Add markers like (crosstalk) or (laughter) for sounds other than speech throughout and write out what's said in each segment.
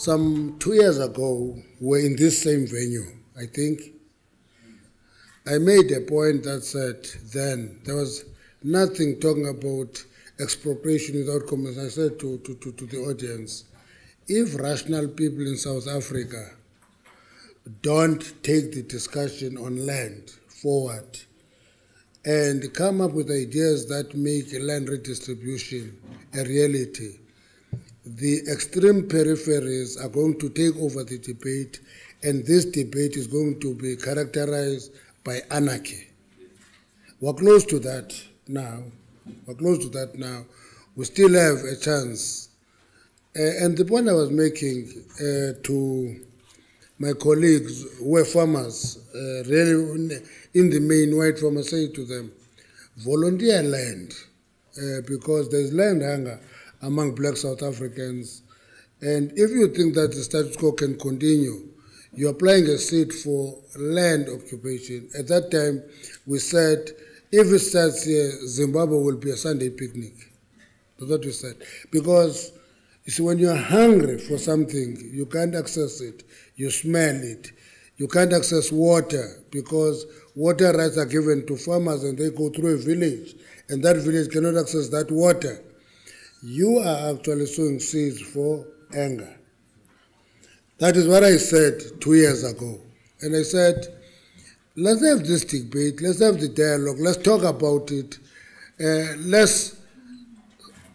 some two years ago, we're in this same venue, I think. I made a point that said then there was nothing talking about expropriation without comments. I said to, to, to, to the audience, if rational people in South Africa don't take the discussion on land forward and come up with ideas that make land redistribution a reality, the extreme peripheries are going to take over the debate, and this debate is going to be characterized by anarchy. We're close to that now. We're close to that now. We still have a chance. Uh, and the point I was making uh, to my colleagues who were farmers, uh, really in the main white farmers, say to them, volunteer land, uh, because there's land hunger among black South Africans. And if you think that the status quo can continue, you're applying a seat for land occupation. At that time, we said, if it starts here, Zimbabwe will be a Sunday picnic. That's what we said. Because you see, when you're hungry for something, you can't access it, you smell it. You can't access water because water rights are given to farmers and they go through a village, and that village cannot access that water you are actually sowing seeds for anger. That is what I said two years ago. And I said, let's have this debate, let's have the dialogue, let's talk about it, uh, let's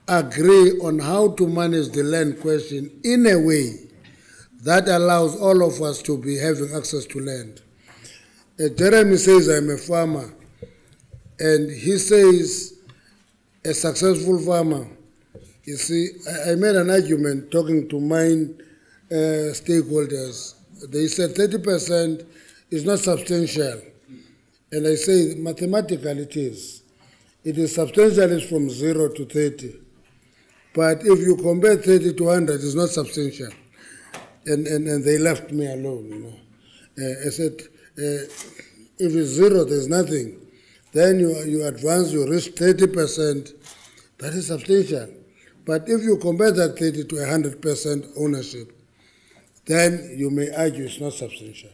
agree on how to manage the land question in a way that allows all of us to be having access to land. Uh, Jeremy says, I'm a farmer, and he says, a successful farmer you see, I, I made an argument talking to mine uh, stakeholders. They said 30% is not substantial. And I say mathematically it is. It is substantial is from 0 to 30. But if you compare 30 to 100, it's not substantial. And, and, and they left me alone, you know. Uh, I said, uh, if it's zero, there's nothing. Then you, you advance, you reach 30%, that is substantial. But if you compare that 30 to 100% ownership, then you may argue it's not substantial.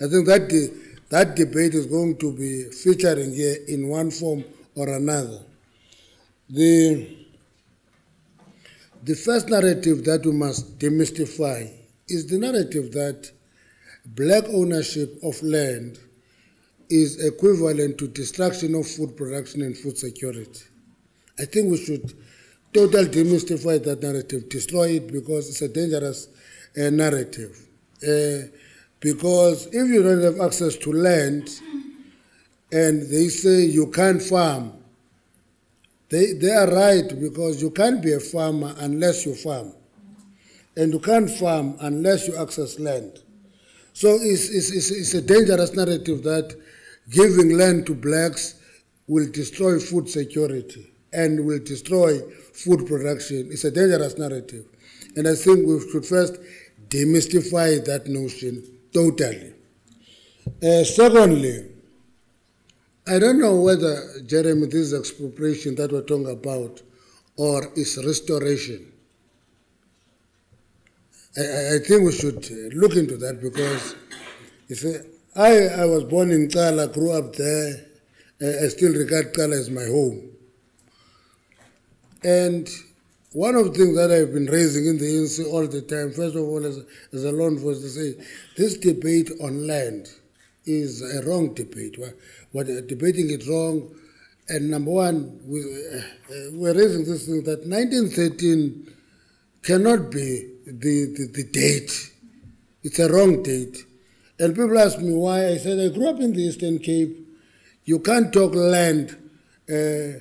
I think that, de that debate is going to be featuring here in one form or another. The, the first narrative that we must demystify is the narrative that black ownership of land is equivalent to destruction of food production and food security. I think we should totally demystify that narrative, destroy it because it's a dangerous uh, narrative. Uh, because if you don't have access to land and they say you can't farm, they, they are right because you can't be a farmer unless you farm. And you can't farm unless you access land. So it's, it's, it's, it's a dangerous narrative that giving land to blacks will destroy food security and will destroy food production. It's a dangerous narrative. And I think we should first demystify that notion totally. Uh, secondly, I don't know whether, Jeremy, this is expropriation that we're talking about or is restoration. I, I think we should look into that because you see, I, I was born in Cala, grew up there. I still regard Cala as my home. And one of the things that I've been raising in the ANC all the time, first of all, as, as a law enforcement, say this debate on land is a wrong debate. We're, we're debating it wrong. And number one, we, uh, we're raising this thing that 1913 cannot be the, the, the date. It's a wrong date. And people ask me why. I said, I grew up in the Eastern Cape. You can't talk land. Uh, uh,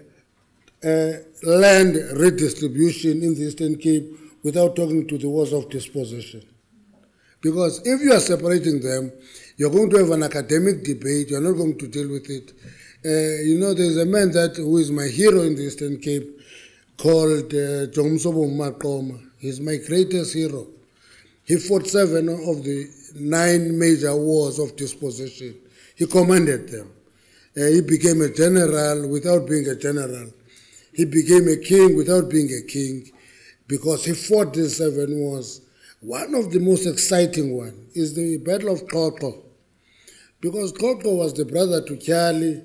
land redistribution in the Eastern Cape without talking to the wars of dispossession. Because if you are separating them, you're going to have an academic debate, you're not going to deal with it. Uh, you know, there's a man that who is my hero in the Eastern Cape called uh, Jongumsobo Maqoma. He's my greatest hero. He fought seven of the nine major wars of dispossession. He commanded them. Uh, he became a general without being a general. He became a king without being a king because he fought these seven wars One of the most exciting one is the Battle of Xhoxho. Because Xhoxho was the brother to Kyali.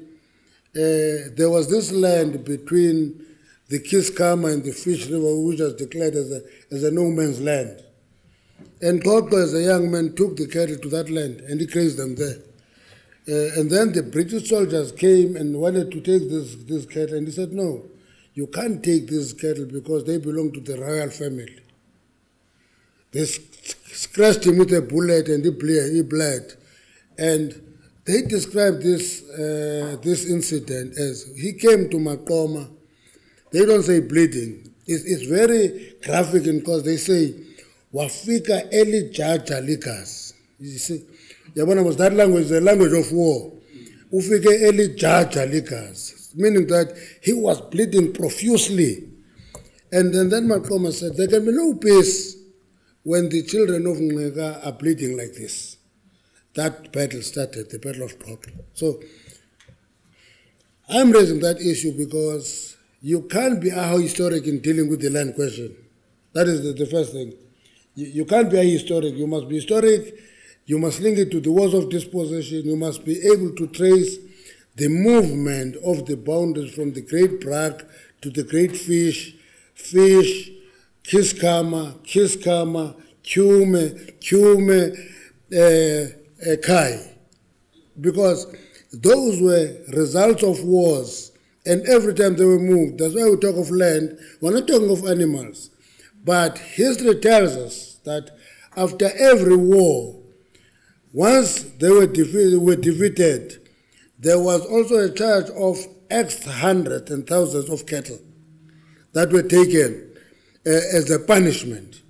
Uh, there was this land between the Keiskamma and the Fish River, which was declared as a, as a no man's land. And Xhoxho, as a young man, took the cattle to that land and he grazed them there. Uh, and then the British soldiers came and wanted to take this, this cattle, and he said, No, you can't take these cattle because they belong to the royal family. They scratched him with a bullet and he bled. He bled. And they described this, uh, this incident as he came to Maqoma. They don't say bleeding. It's, it's very graphic because they say, Wafika eli jaja likas. You see, yabona was that language is the language of war. Ufike eli jaja likas. Meaning that he was bleeding profusely. And then, then Maqoma said, there can be no peace when the children of Ngqika are bleeding like this. That battle started, the Battle of Xhoxho. So I'm raising that issue because you can't be a historic in dealing with the land question. That is the, the first thing. You, you can't be a historic. You must be historic. You must link it to the wars of dispossession. You must be able to trace the movement of the boundaries from the Great Brak to the Great Fish, Fish, Kiskama, Keiskamma, Kyume, Kyume, uh, uh, Kei. Because those were results of wars, and every time they were moved, that's why we talk of land, we're not talking of animals. But history tells us that after every war, once they were, defeated, were defeated, there was also a charge of X hundreds and thousands of cattle that were taken uh, as a punishment.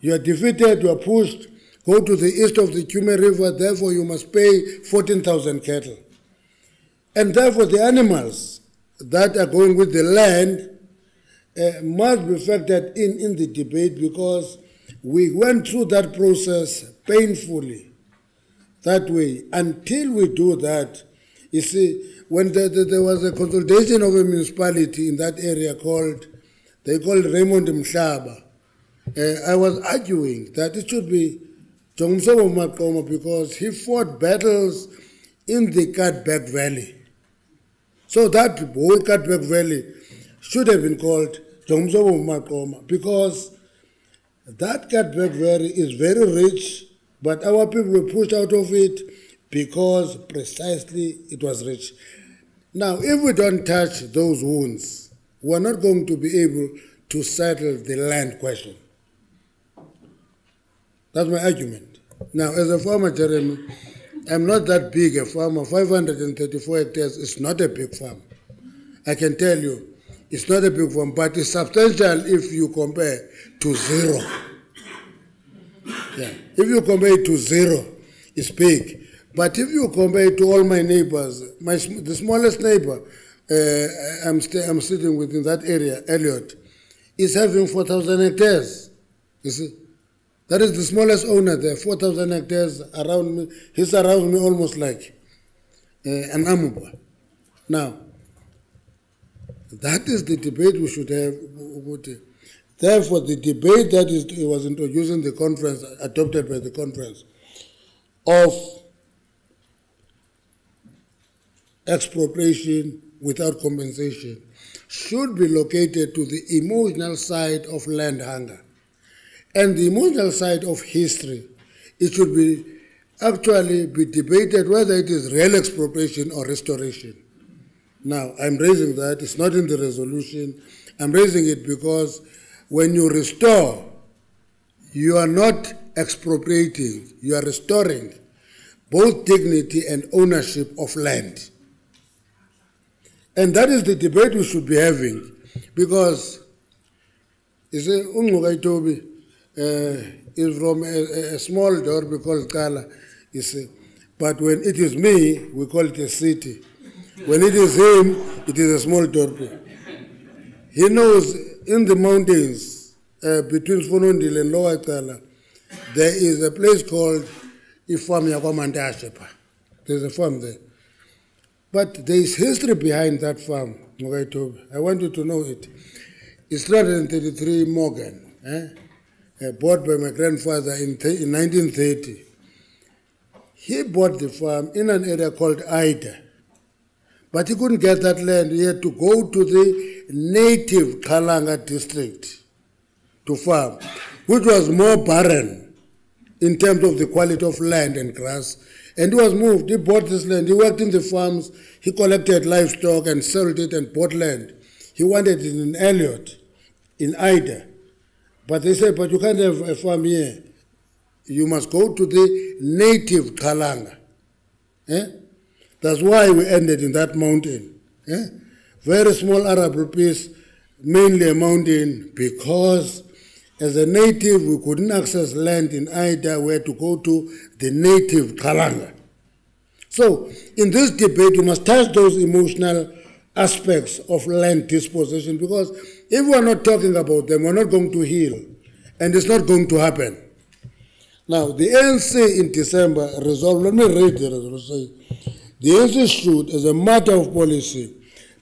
You are defeated, you are pushed, go to the east of the Kyume River, therefore you must pay 14,000 cattle. And therefore the animals that are going with the land uh, must be factored in in the debate because we went through that process painfully that way. Until we do that, you see, when the, the, there was a consolidation of a municipality in that area called they called Raymond Mhlaba, Uh, I was arguing that it should be Jongumsobo Maqoma because he fought battles in the Katbek Valley. So that whole Katbek Valley should have been called Jongumsobo Maqoma because that Katbek Valley is very rich, but our people were pushed out of it because precisely it was rich. Now, if we don't touch those wounds, we're not going to be able to settle the land question. That's my argument. Now, as a farmer, Jeremy, I'm not that big a farmer. 534 hectares is not a big farm. I can tell you, it's not a big farm, but it's substantial if you compare to zero. Yeah. If you compare it to zero, it's big. But if you compare it to all my neighbors, my, the smallest neighbor, uh, I'm, st- I'm sitting within that area, Elliot, is having 4,000 hectares. You see? That is the smallest owner there, 4,000 hectares around me. He's around me almost like uh, an amoeba. Now, that is the debate we should have. Therefore, the debate that is, was introduced in the conference, adopted by the conference, of expropriation without compensation should be located to the emotional side of land hunger and the emotional side of history. It should be actually be debated whether it is real expropriation or restoration. Now, I'm raising that. It's not in the resolution. I'm raising it because when you restore, you are not expropriating, you are restoring both dignity and ownership of land. And that is the debate we should be having because you see, Ungukaitobi uh, is from a, a small dorp called Cala, you see. But when it is me, we call it a city. When it is him, it is a small dorp. He knows in the mountains uh, between Fonondil and Lower Cala, there is a place called Ifam Yakwamantashepa. There's a farm there. But there is history behind that farm, I want you to know it. It's 333 Morgan. Eh? uh, bought by my grandfather in, in 1930. He bought the farm in an area called Ida. But he couldn't get that land. He had to go to the native Xalanga district to farm, which was more barren in terms of the quality of land and grass. And he was moved. He bought this land. He worked in the farms. He collected livestock and sold it and bought land. He wanted it in Elliot, in Ida. But they said, but you can't have a farm here. You must go to the native Xalanga. Eh? That's why we ended in that mountain. Eh? Very small Arab piece, mainly a mountain, because as a native we couldn't access land in Ida, we had to go to the native Xalanga. So, in this debate, we must touch those emotional aspects of land disposition because if we're not talking about them, we're not going to heal, and it's not going to happen. Now, the ANC in December resolved, let me read the resolution. The ANC should, as a matter of policy,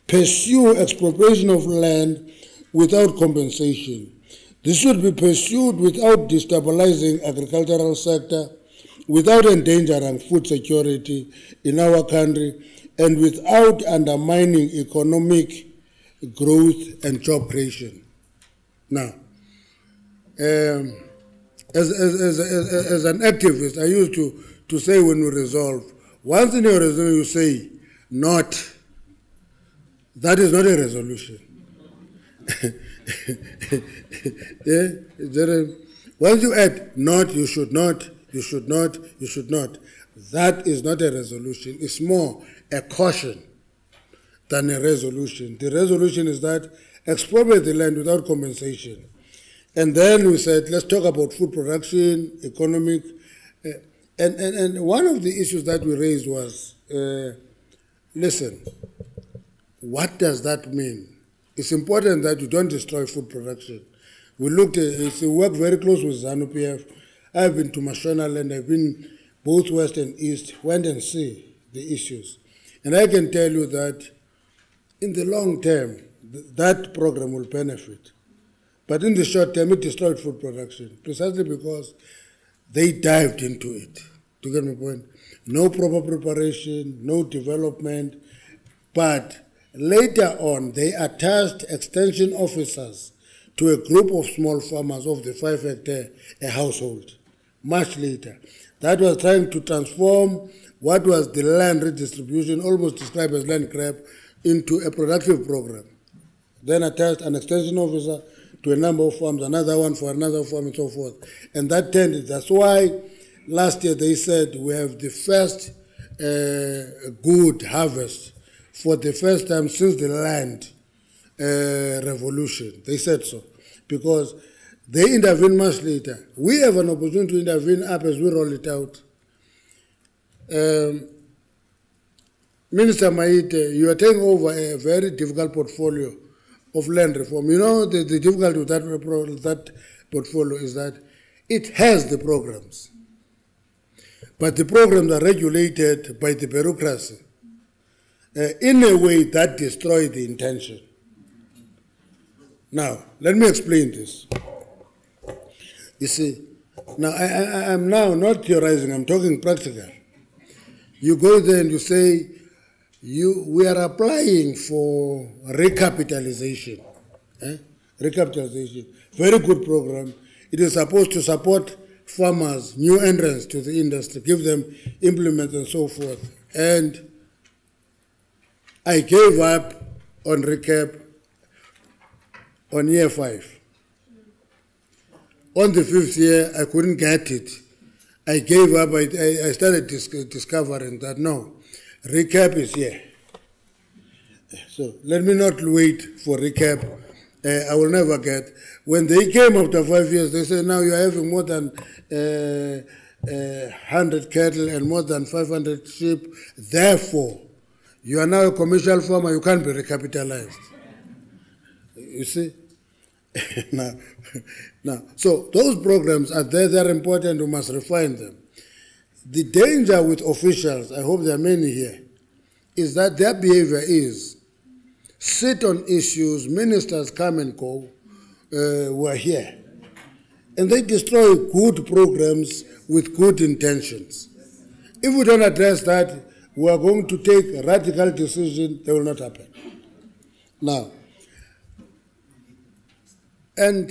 pursue expropriation of land without compensation. This should be pursued without destabilizing agricultural sector, without endangering food security in our country, and without undermining economic growth and job creation. Now, um, as, as, as, as, an activist, I used to, to say when we resolve, once in your resolution you say not, that is not a resolution. (laughs) (laughs) Once you add not, you should not, you should not, you should not, that is not a resolution. It's more a caution than a resolution. The resolution is that expropriate the land without compensation. And then we said, let's talk about food production, economic. Uh, and, and, and one of the issues that we raised was uh, listen, what does that mean? It's important that you don't destroy food production. We looked we work very close with ZANU PF. I've been to Mashonaland, I've been both west and east, went and see the issues. And I can tell you that in the long term, th- that program will benefit. But in the short term, it destroyed food production precisely because they dived into it. You get my point? No proper preparation, no development, but later on, they attached extension officers to a group of small farmers of the five hectare a household. Much later, that was trying to transform what was the land redistribution, almost described as land grab, into a productive program. Then attached an extension officer to a number of farms, another one for another farm, and so forth. And that tended. That's why last year they said we have the first uh, good harvest for the first time since the land uh, revolution. They said so because they intervene much later. We have an opportunity to intervene up as we roll it out. Um, Minister Maite, you are taking over a very difficult portfolio of land reform. You know, the, the difficulty with that, that portfolio is that it has the programs, but the programs are regulated by the bureaucracy in a way that destroys the intention. Now, let me explain this. You see, now I, I'm now not theorizing, I'm talking practical. You go there and you say, you, we are applying for recapitalization. Eh? Recapitalization. Very good program. It is supposed to support farmers, new entrants to the industry, give them implements and so forth. And I gave up on recap on year five. On the fifth year, I couldn't get it. I gave up. I, I started dis- discovering that no, recap is here. So let me not wait for recap. Uh, I will never get. When they came after five years, they said, now you're having more than uh, uh, 100 cattle and more than 500 sheep. Therefore, you are now a commercial farmer, you can't be recapitalized. You see? (laughs) now, now, so those programs are there, they're important, we must refine them. The danger with officials, I hope there are many here, is that their behavior is sit on issues, ministers come and go, uh, we're here. and they destroy good programs with good intentions. If we don't address that, we are going to take a radical decisions, they will not happen. Now, and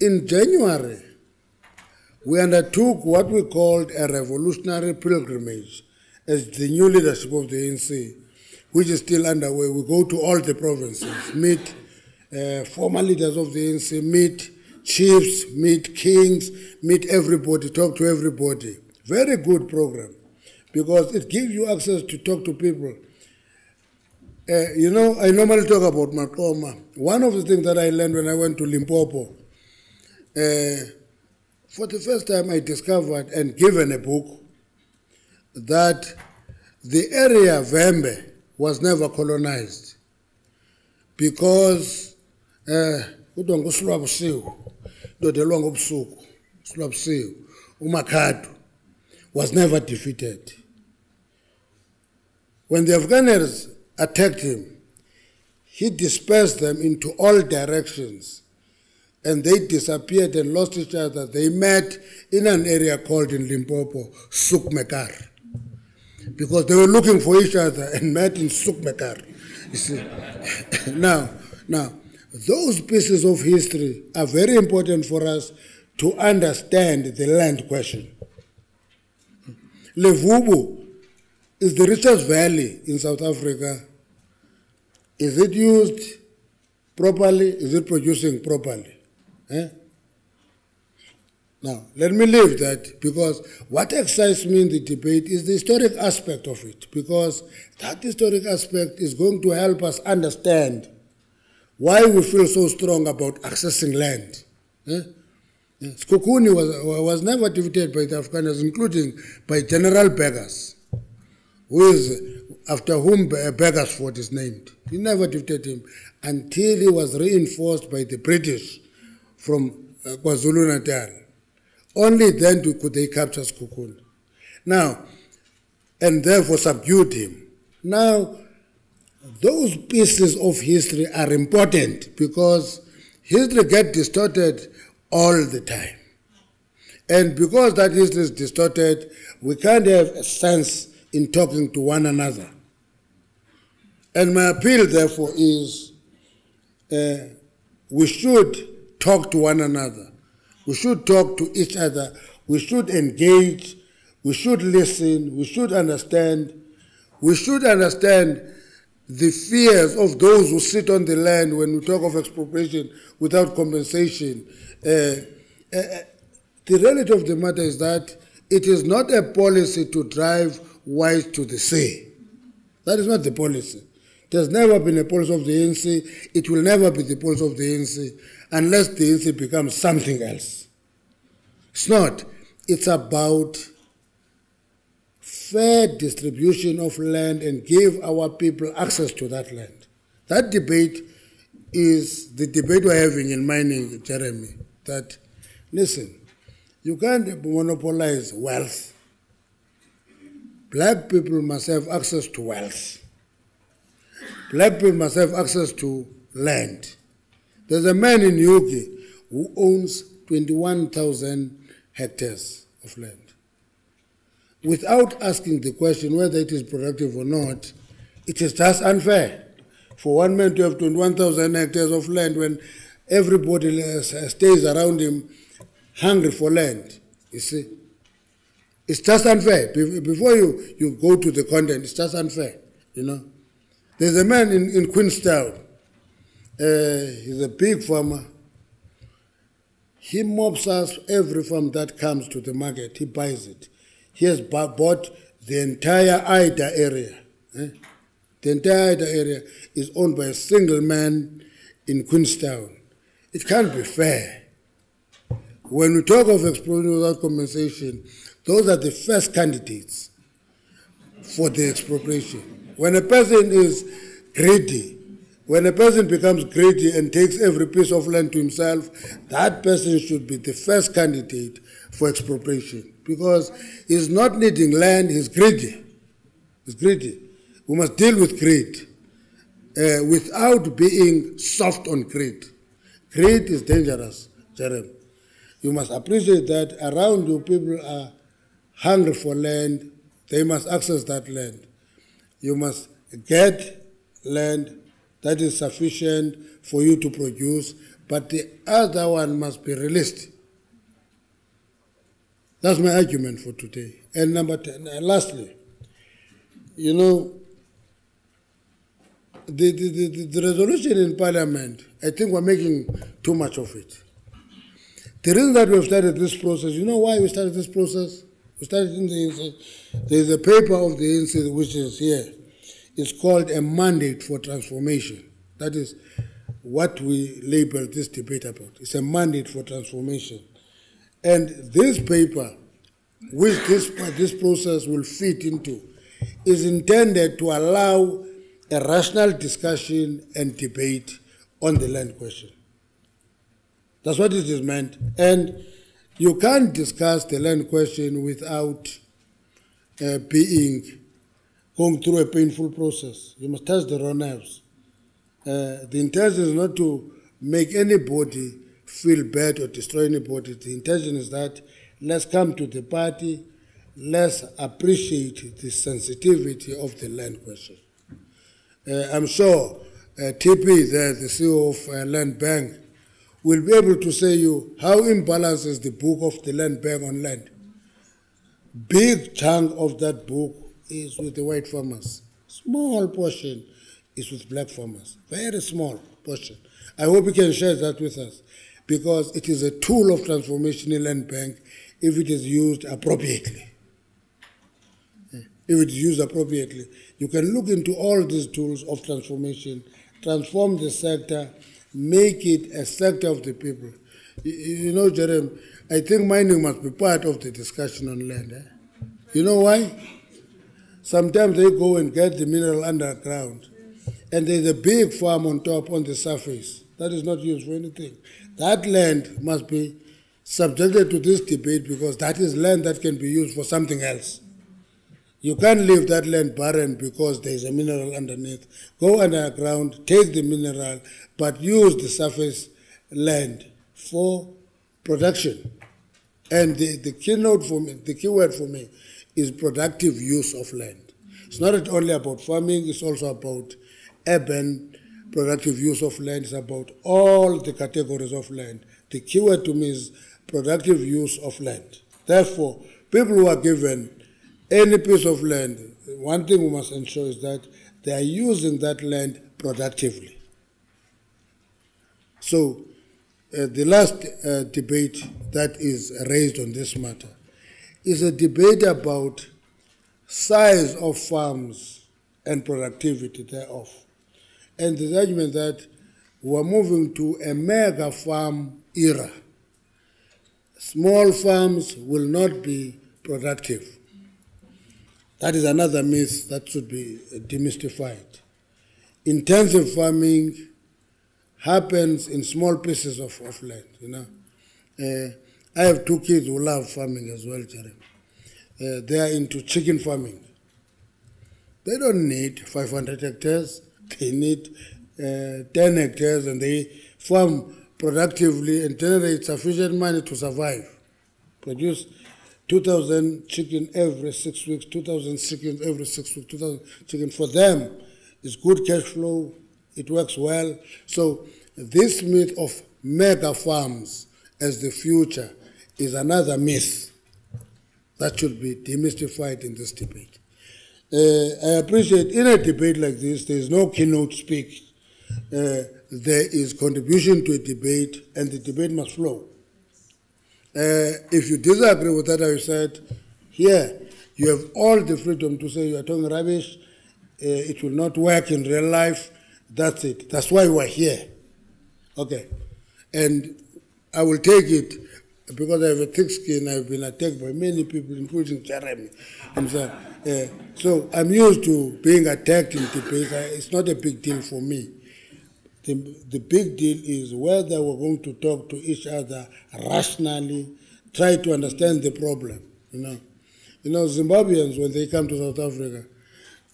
in January, we undertook what we called a revolutionary pilgrimage as the new leadership of the ANC, which is still underway. We go to all the provinces, meet uh, former leaders of the ANC, meet chiefs, meet kings, meet everybody, talk to everybody. Very good program because it gives you access to talk to people. Uh, you know, I normally talk about Maqoma. One of the things that I learned when I went to Limpopo, uh, for the first time I discovered and given a book that the area Vhembe was never colonized because kuthiwa ngusilwabusiku ndodelwa ngobusuku silwabusiku was never defeated when the Afrikaners attacked him he dispersed them into all directions and they disappeared and lost each other. They met in an area called in Limpopo, Soekmekaar, because they were looking for each other and met in Soekmekaar. You see, (laughs) now, now, those pieces of history are very important for us to understand the land question. Levubu is the richest valley in South Africa. Is it used properly? Is it producing properly? Eh? Now, let me leave that because what excites me in the debate is the historic aspect of it, because that historic aspect is going to help us understand why we feel so strong about accessing land. Eh? Sekhukhune was, was never defeated by the Afghanis, including by General Burgers, who is after whom Burgersfort is named. He never defeated him until he was reinforced by the British from uh, KwaZulu Natal. Only then could they capture Sekhukhune. Now, and therefore subdued him. Now, those pieces of history are important because history gets distorted all the time. And because that history is distorted, we can't have a sense in talking to one another. And my appeal, therefore, is uh, we should talk to one another. We should talk to each other. We should engage. We should listen. We should understand. We should understand the fears of those who sit on the land when we talk of expropriation without compensation. Uh, uh, the reality of the matter is that it is not a policy to drive whites to the sea. That is not the policy. It has never been a policy of the ANC. It will never be the policy of the ANC unless the ANC becomes something else. It's not. It's about fair distribution of land and give our people access to that land. That debate is the debate we're having in mining, Jeremy. That, listen, you can't monopolize wealth. Black people must have access to wealth. Black people must have access to land. There's a man in Ugie who owns 21,000 hectares of land without asking the question whether it is productive or not, it is just unfair for one man to have 21,000 hectares of land when everybody stays around him hungry for land. You see? It's just unfair. Before you, you go to the content, it's just unfair. You know? There's a man in, in Queenstown. Uh, he's a big farmer. He mobs us every farm that comes to the market. He buys it he has bought the entire Ida area. Eh? The entire Ida area is owned by a single man in Queenstown. It can't be fair. When we talk of expropriation without compensation, those are the first candidates for the expropriation. When a person is greedy, when a person becomes greedy and takes every piece of land to himself, that person should be the first candidate for expropriation because he's not needing land, he's greedy. He's greedy. We must deal with greed uh, without being soft on greed. Greed is dangerous, Jeremy. You must appreciate that around you people are hungry for land. They must access that land. You must get land that is sufficient for you to produce, but the other one must be released. That's my argument for today. And number 10, and lastly, you know, the, the, the, the resolution in Parliament, I think we're making too much of it. The reason that we've started this process, you know why we started this process? In the There's a paper of the ANC which is here. It's called a mandate for transformation. That is what we label this debate about. It's a mandate for transformation. And this paper, which this, this process will fit into, is intended to allow a rational discussion and debate on the land question. That's what it is meant. And you can't discuss the land question without uh, being going through a painful process. You must touch the raw nerves. Uh, the intention is not to make anybody feel bad or destroy anybody. The intention is that let's come to the party, let's appreciate the sensitivity of the land question. Uh, I'm sure uh, TP, the, the CEO of uh, Land Bank, will be able to say you how imbalanced is the book of the Land Bank on land. Big chunk of that book is with the white farmers. Small portion is with black farmers. Very small portion. I hope you can share that with us because it is a tool of transformation in land bank if it is used appropriately. If it is used appropriately, you can look into all these tools of transformation, transform the sector, make it a sector of the people. You, you know, Jeremy, I think mining must be part of the discussion on land. Eh? You know why? Sometimes they go and get the mineral underground, and there's a big farm on top on the surface that is not used for anything. That land must be subjected to this debate because that is land that can be used for something else. You can't leave that land barren because there is a mineral underneath. Go underground, take the mineral, but use the surface land for production. And the, the keynote for me, the key word for me is productive use of land. It's not only about farming, it's also about urban productive use of land. It's about all the categories of land. The key word to me is productive use of land. Therefore, people who are given any piece of land, one thing we must ensure is that they are using that land productively. So, uh, the last uh, debate that is raised on this matter is a debate about size of farms and productivity thereof. And the argument that we're moving to a mega farm era. Small farms will not be productive. That is another myth that should be demystified. Intensive farming happens in small pieces of, of land, you know. Uh, I have two kids who love farming as well, Jeremy. Uh, they are into chicken farming. They don't need 500 hectares. (laughs) They need uh, 10 hectares and they farm productively and generate sufficient money to survive. Produce 2,000 chicken every six weeks, 2,000 chickens every six weeks, 2,000 chicken. For them, it's good cash flow, it works well. So this myth of mega farms as the future is another myth that should be demystified in this debate. Uh, I appreciate in a debate like this, there is no keynote speech. Uh, there is contribution to a debate, and the debate must flow. Uh, if you disagree with that, I said, here, you have all the freedom to say you are talking rubbish, uh, it will not work in real life, that's it. That's why we're here. Okay. And I will take it because I have a thick skin, I've been attacked by many people, including Jeremy himself. Uh, so I'm used to being attacked in debates. It's not a big deal for me. The, the big deal is whether we're going to talk to each other rationally, try to understand the problem. You know, you know Zimbabweans when they come to South Africa,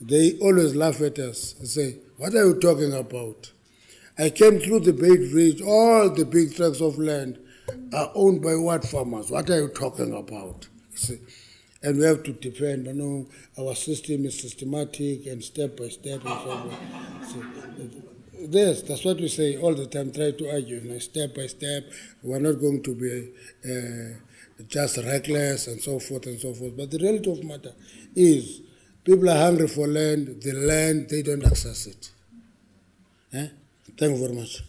they always laugh at us and say, "What are you talking about?" I came through the Beit Bridge, all the big tracts of land are owned by what farmers? What are you talking about? See? And we have to defend, you know, our system is systematic and step by step and so on. Yes, that's what we say all the time, try to argue, you know, step by step. We're not going to be uh, just reckless and so forth and so forth. But the reality of matter is people are hungry for land, the land, they don't access it. Eh? Thank you very much.